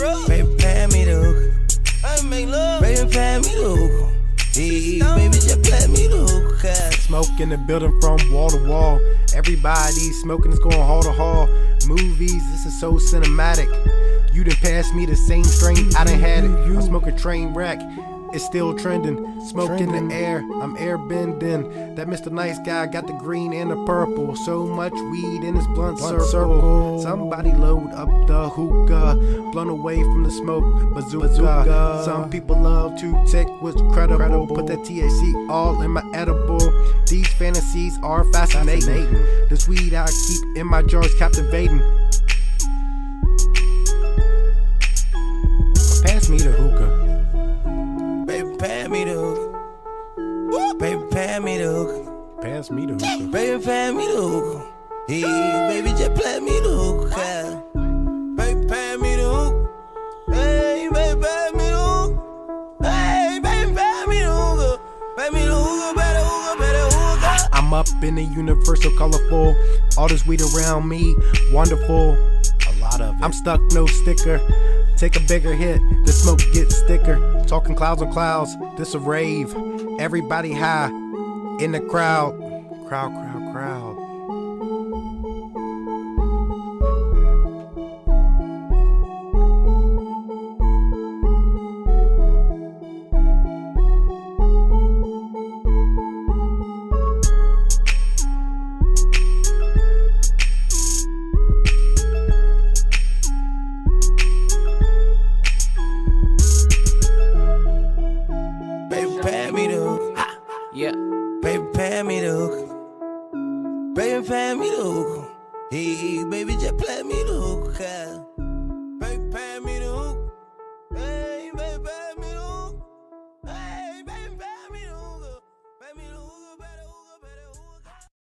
truck. Baby, pass me the hookah. I make love. Baby, pass me the hookah. Hey, baby, just pass me the hookah. Smoke in the building from wall to wall. Everybody smoking is going hall to hall. Movies, this is so cinematic. You done passed me the same strain, I done had it. I smoke a train wreck. It's still trending. Smoke in the air, I'm air bending. That Mr. Nice Guy got the green and the purple. So much weed in his blunt, circle. Somebody load up the hookah. Blown away from the smoke, bazooka. Some people love to take what's credible. Put that THC all in my edible. These fantasies are fascinating. This weed I keep in my jars captivating. Pass me the hookah. Pass me the hookah. Pass me the hookah. Baby, pass me the hookah. Hey, baby, just play me the hookah. Baby, pass me the hookah. Hey, baby, pass me the hookah. Hey, baby, pass me the hookah. Pass me the hookah, better hookah, better hookah. I'm up in the universe so colorful. All this weed around me, wonderful. A lot of it. I'm stuck, no sticker. Take a bigger hit, the smoke gets thicker. Talking clouds on clouds, this a rave. Everybody high in the crowd. Crowd, crowd, crowd. Baby, pass me the. Yeah. Pass me the hookah. Hey, baby, just play me the hookah.